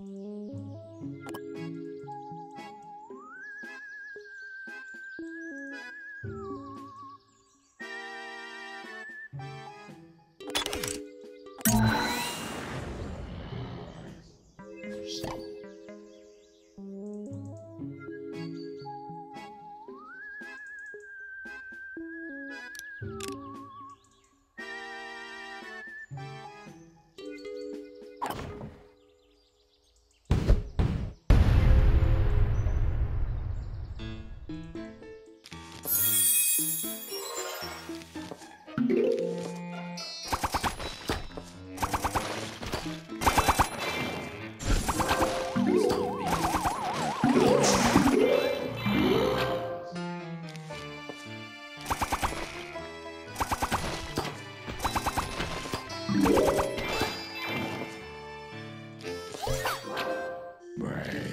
Mm. Brains. Right.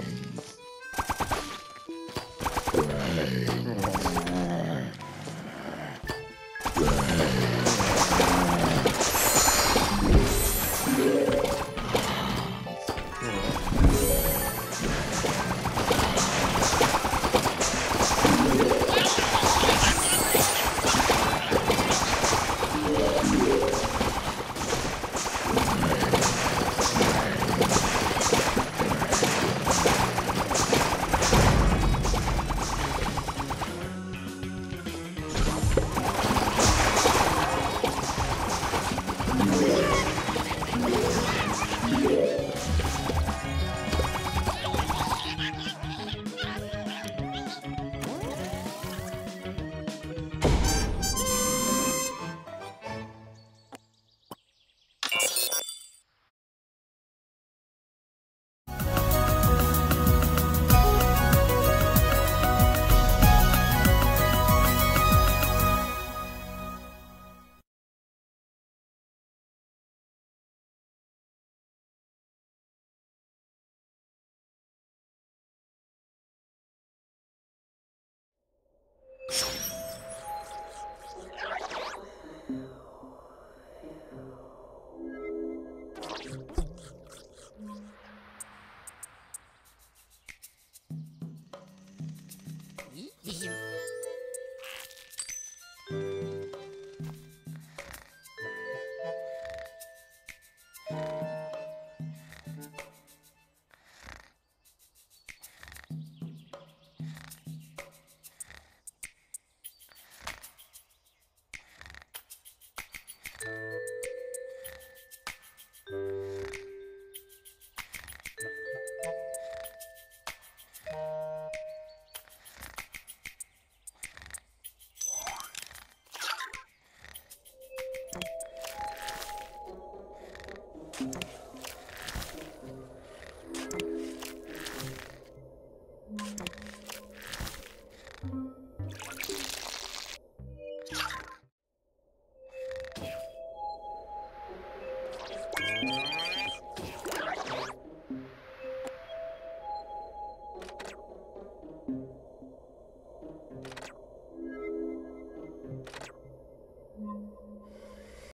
ぜひ